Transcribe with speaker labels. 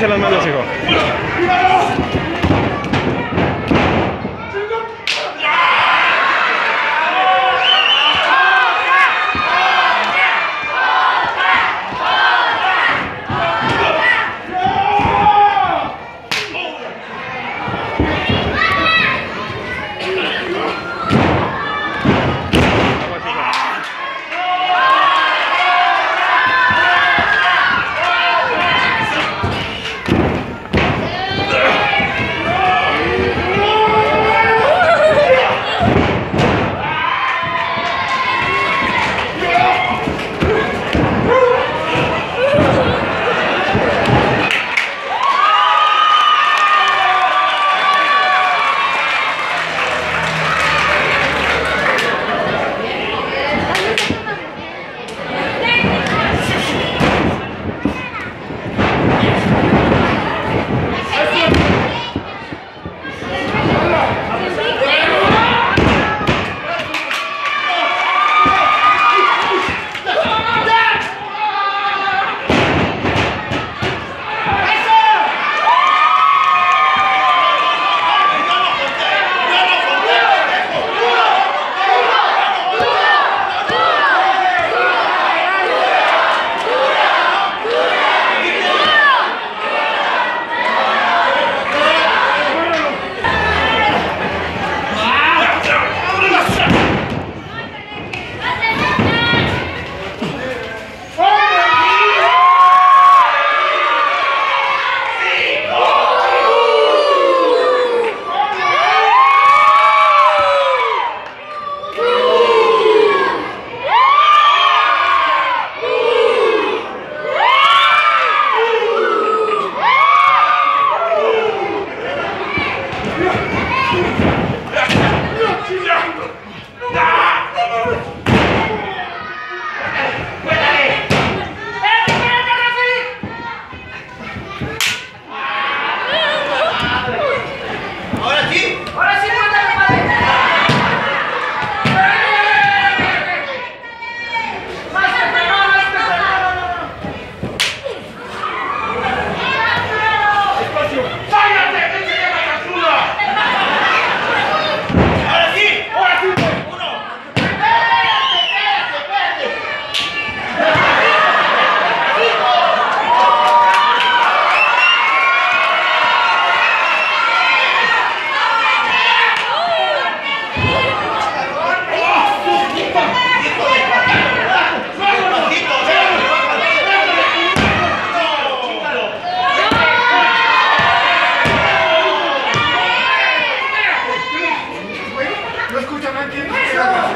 Speaker 1: hincha las manos, hijo. Obrigado.